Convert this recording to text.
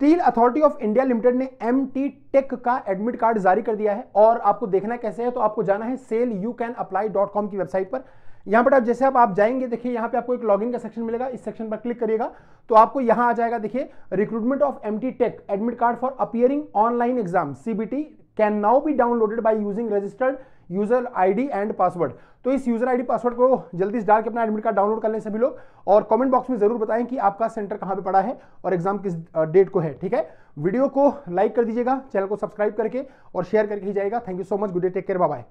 Steel authority of India limited ने M T tech का admit card जारी कर दिया है और आपको देखना कैसे है तो आपको जाना है SAIL you can apply dot com की वेबसाइट पर। यहाँ पर आप जैसे आप, आप जाएँगे देखिए यहाँ पे आपको एक लॉगिन का सेक्शन मिलेगा इस सेक्शन पर क्लिक करिएगा तो आपको यहाँ आ जाएगा देखिए recruitment of MT tech admit card for appearing online exam CBT can now be downloaded by using registered user ID and password तो इस यूज़र आईडी पासवर्ड को जल्दी से डाल के अपना एडमिट कार्ड डाउनलोड कर लें सभी लोग और कमेंट बॉक्स में ज़रूर बताएँ कि आपका सेंटर कहाँ पे पड़ा है और एग्ज़ाम किस डेट को है, ठीक है? वीडियो को लाइक कर दीजिएगा चैनल को सब्सक्राइब करके और शेयर करके ही जाएगा। Thank you so much good day take care bye